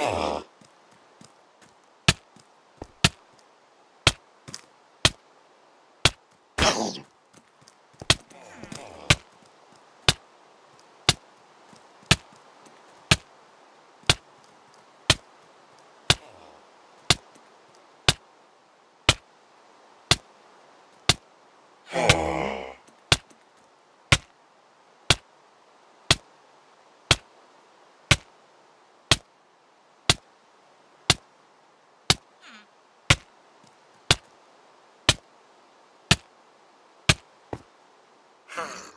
Oh. Oh. Hmm.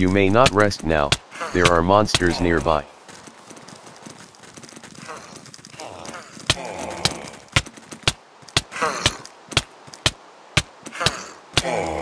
You may not rest now, there are monsters nearby. Oh.